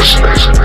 listening.